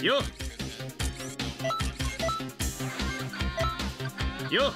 よよ